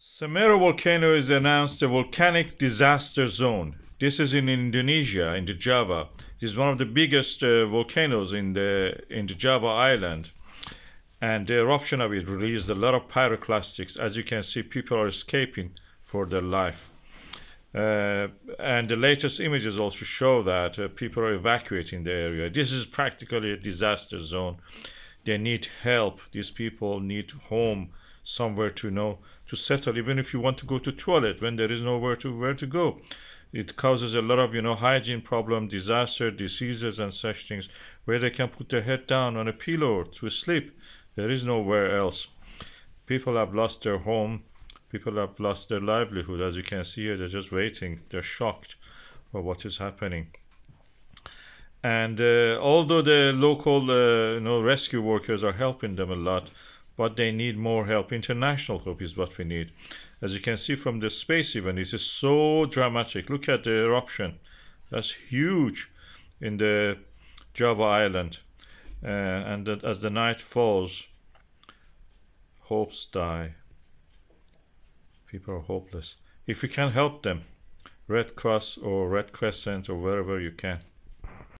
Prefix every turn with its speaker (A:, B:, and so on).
A: Semeru volcano is announced a volcanic disaster zone. This is in Indonesia, in the Java. It is one of the biggest uh, volcanoes in the in the Java island, and the eruption of it released a lot of pyroclastics. As you can see, people are escaping for their life. Uh, and the latest images also show that uh, people are evacuating the area. This is practically a disaster zone. They need help. These people need home, somewhere to know to settle even if you want to go to toilet when there is nowhere to where to go. It causes a lot of you know hygiene problem disaster diseases and such things. Where they can put their head down on a pillow to sleep there is nowhere else. People have lost their home. People have lost their livelihood. As you can see here they're just waiting. They're shocked for what is happening and uh, although the local uh, you know rescue workers are helping them a lot but they need more help. International help is what we need. As you can see from the space event, this is so dramatic. Look at the eruption. That's huge in the Java island. Uh, and as the night falls, hopes die. People are hopeless. If you can help them, Red Cross or Red Crescent or wherever you can.